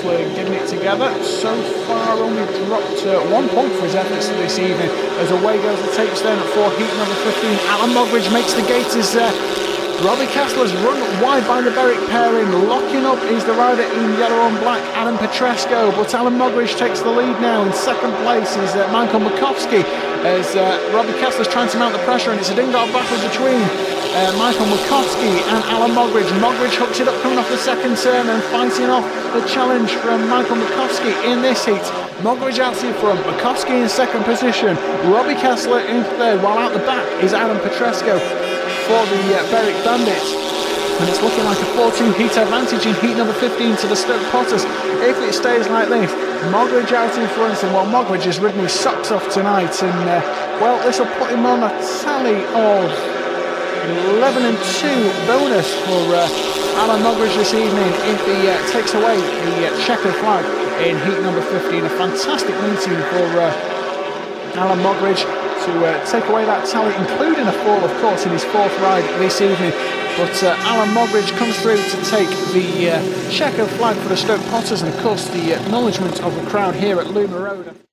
Kessler getting it together. So far only dropped uh, one point for his efforts this evening. As away goes the tapes then for heat number 15. Alan Mogridge makes the Gators uh, Robbie Kessler's run wide by the Berwick pairing. Locking up is the rider in yellow and black, Adam Pietraszko. But Alan Mogridge takes the lead now. In second place is uh, Michael Makovsky as uh, Robbie Kessler's trying to mount the pressure, and it's a ding-dong battle between uh, Michael Makovsky and Alan Mogridge. Mogridge hooks it up coming off the second turn and fighting off the challenge from Michael Makovsky in this heat. Mogridge out in front, Makovsky in second position, Robbie Kessler in third, while out the back is Adam Pietraszko for the uh, Berwick Bandits. And it's looking like a 4-2 heat advantage in heat number 15 to the Stoke Potters. If it stays like this, Mogridge out in front, and while Mogridge has ridden his socks off tonight, and uh, well, this will put him on a tally of 11 and 2 bonus for uh, Alan Mogridge this evening if he uh, takes away the uh, checkered flag in heat number 15. A fantastic meeting for uh, Alan Mogridge to uh, take away that tally, including a fall, of course, in his fourth ride this evening. But uh, Alan Mogridge comes through to take the uh, checkered flag for the Stoke Potters and, of course, the acknowledgement of the crowd here at Loomer Road.